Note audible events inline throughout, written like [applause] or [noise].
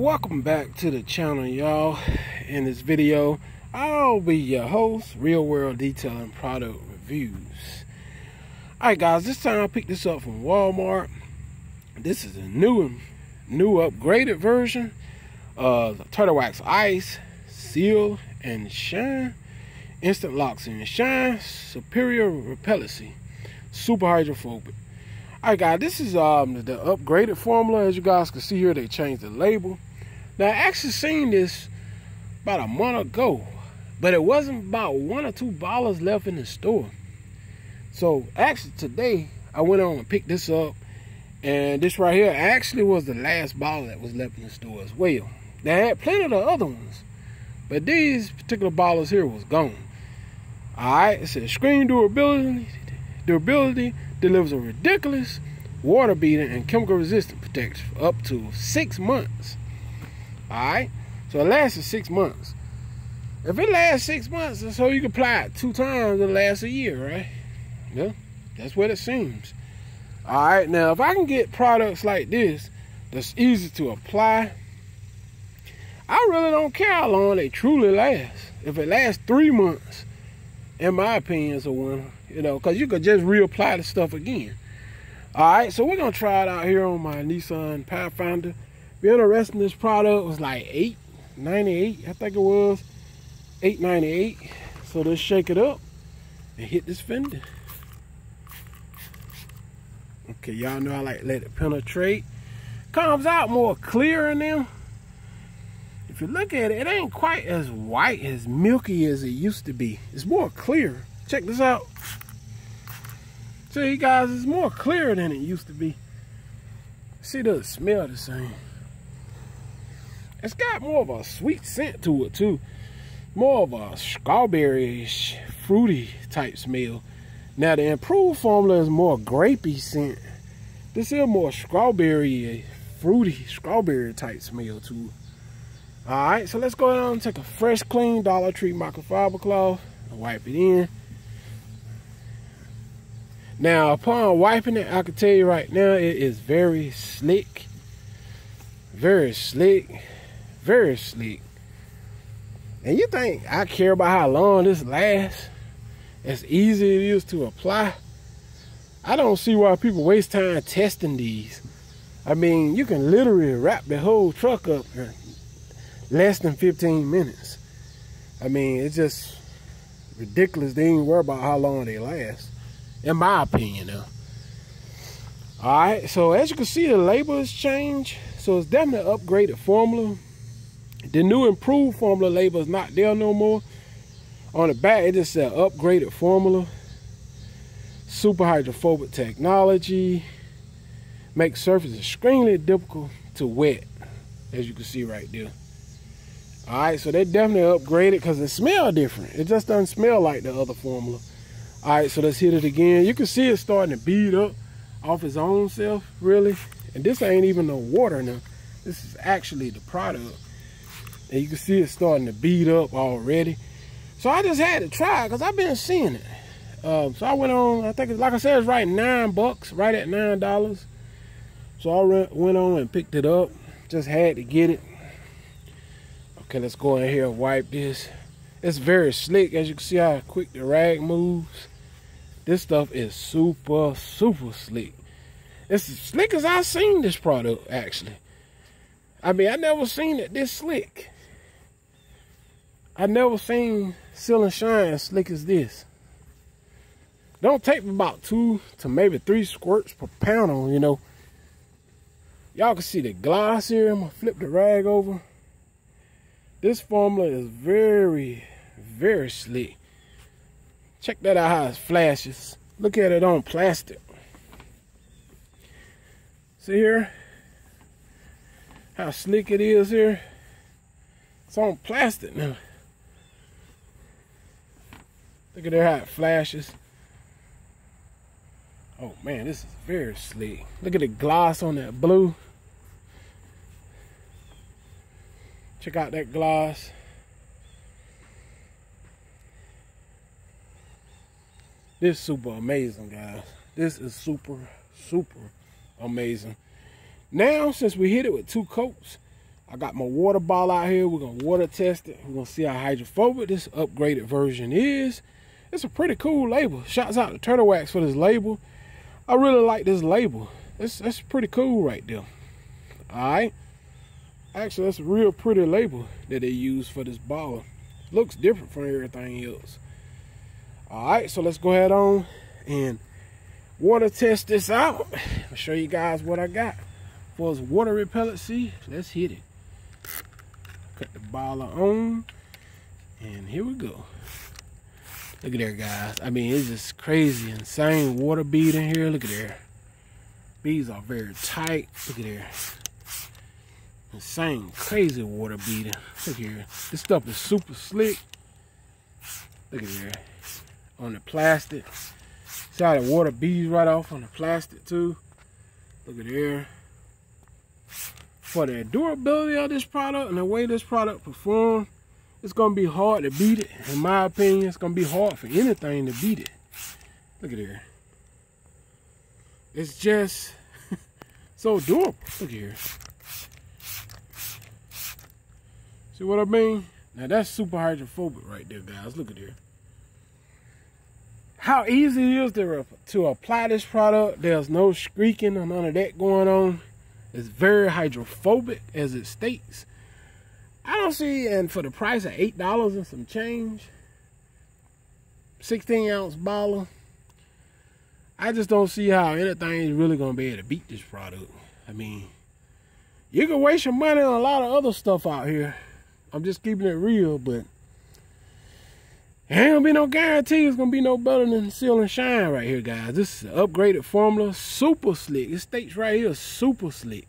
welcome back to the channel y'all. In this video i'll be your host real world detailing product reviews. All right guys this time i picked this up from walmart. This is a new new upgraded version of turtle wax ice seal and shine. Instant locks and shine superior repellency. Super hydrophobic. Alright guys, this is um the upgraded formula. As you guys can see here, they changed the label. Now I actually seen this about a month ago, but it wasn't about one or two bottles left in the store. So actually today I went on and picked this up and this right here actually was the last bottle that was left in the store as well. They had plenty of the other ones, but these particular bottles here was gone. Alright, it says screen durability, durability delivers a ridiculous water beating and chemical resistant protection for up to six months. Alright? So it lasts six months. If it lasts six months, so you can apply it two times, it lasts a year, right? Yeah, that's what it seems. Alright, now if I can get products like this that's easy to apply, I really don't care how long they truly last. If it lasts three months, in my opinion, it's a winner you know, because you could just reapply the stuff again. All right, so we're gonna try it out here on my Nissan Pathfinder. Be interested in this product was like eight ninety eight, I think it was eight ninety eight. So let's shake it up and hit this fender. Okay, y'all know I like let it penetrate. Comes out more clear in them. If you look at it, it ain't quite as white, as milky as it used to be. It's more clear. Check this out. See, guys, it's more clear than it used to be. See, does smell the same. It's got more of a sweet scent to it, too. More of a strawberry-ish, fruity type smell. Now, the improved formula is more grapey scent. This is more strawberry, fruity, strawberry type smell, too. All right, so let's go down and take a fresh, clean Dollar Tree microfiber cloth and wipe it in. Now, upon wiping it, I can tell you right now, it is very slick. Very slick. Very slick. And you think I care about how long this lasts? As easy it is to apply? I don't see why people waste time testing these. I mean, you can literally wrap the whole truck up in less than 15 minutes. I mean, it's just ridiculous. They ain't worry about how long they last in my opinion though. All right, so as you can see, the label has changed. So it's definitely upgraded formula. The new improved formula label is not there no more. On the back, it just said upgraded formula. Super hydrophobic technology. Makes surface extremely difficult to wet, as you can see right there. All right, so they definitely upgraded because it smells different. It just doesn't smell like the other formula. All right, so let's hit it again. You can see it starting to bead up off its own self, really. And this ain't even no water now. This is actually the product. And you can see it's starting to beat up already. So I just had to try because I've been seeing it. Um, so I went on, I think, like I said, it's right nine bucks, right at nine dollars. So I went on and picked it up. Just had to get it. Okay, let's go in here and wipe this. It's very slick, as you can see how quick the rag moves. This stuff is super, super slick. It's as slick as I've seen this product, actually. I mean, I never seen it this slick. I never seen Seal and Shine slick as this. Don't take about two to maybe three squirts per pound on, you know. Y'all can see the gloss here. I'm gonna flip the rag over. This formula is very, very slick. Check that out how it flashes. Look at it on plastic. See here? How slick it is here. It's on plastic now. Look at there how it flashes. Oh man, this is very slick. Look at the gloss on that blue. Check out that gloss. This is super amazing, guys. This is super, super amazing. Now, since we hit it with two coats, I got my water ball out here. We're gonna water test it. We're gonna see how hydrophobic this upgraded version is. It's a pretty cool label. Shouts out to Turtle Wax for this label. I really like this label. It's that's pretty cool right there. Alright. Actually, that's a real pretty label that they use for this ball. Looks different from everything else. Alright, so let's go ahead on and water test this out. I'll show you guys what I got. For this water repellency, let's hit it. Cut the baller on. And here we go. Look at there, guys. I mean, it's just crazy, insane water bead in here. Look at there. Beads are very tight. Look at there. Insane, crazy water beading. Look here. This stuff is super slick. Look at there. On the plastic. See how the water beads right off on the plastic too. Look at there for the durability of this product and the way this product performs, it's gonna be hard to beat it. In my opinion, it's gonna be hard for anything to beat it. Look at here. It's just [laughs] so durable. Look here. See what I mean? Now that's super hydrophobic right there, guys. Look at here. How easy it is to, to apply this product. There's no squeaking or none of that going on. It's very hydrophobic as it states. I don't see, and for the price of $8 and some change, 16 ounce baller, I just don't see how anything is really going to be able to beat this product. I mean, you can waste your money on a lot of other stuff out here. I'm just keeping it real, but ain't gonna be no guarantee it's gonna be no better than Seal and Shine right here, guys. This is an upgraded formula, super slick. It states right here, super slick.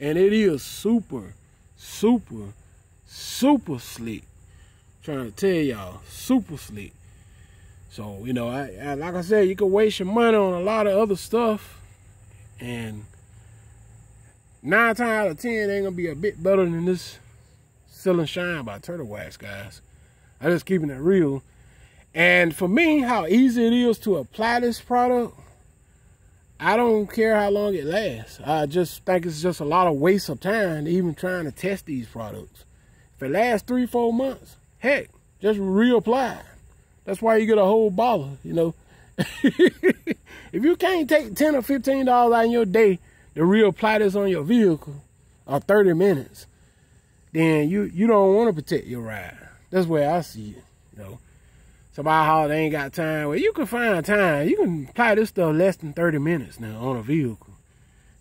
And it is super, super, super slick. trying to tell y'all, super slick. So, you know, I, I, like I said, you can waste your money on a lot of other stuff. And nine times out of ten, ain't gonna be a bit better than this Seal and Shine by Turtle Wax, guys. I'm just keeping it real. And for me, how easy it is to apply this product, I don't care how long it lasts. I just think it's just a lot of waste of time even trying to test these products. If it lasts three, four months, heck, just reapply. That's why you get a whole bottle, you know. [laughs] if you can't take 10 or $15 out in your day to reapply this on your vehicle or 30 minutes, then you, you don't want to protect your ride. That's where I see it, you know. Somebody how they ain't got time. Well, you can find time. You can apply this stuff less than 30 minutes now on a vehicle.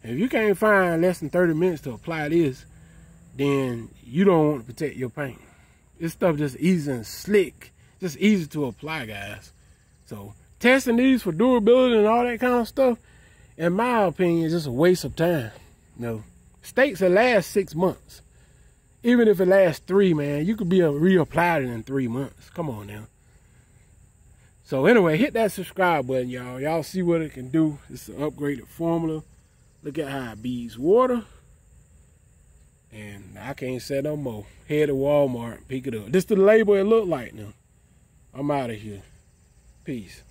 if you can't find less than 30 minutes to apply this, then you don't want to protect your paint. This stuff just easy and slick. Just easy to apply, guys. So testing these for durability and all that kind of stuff, in my opinion, is just a waste of time. You know, states that last six months even if it lasts three, man, you could be a reapplied in three months. Come on now. So anyway, hit that subscribe button, y'all. Y'all see what it can do. It's an upgraded formula. Look at how it beads water. And I can't say no more. Head to Walmart, pick it up. This the label it look like now. I'm out of here. Peace.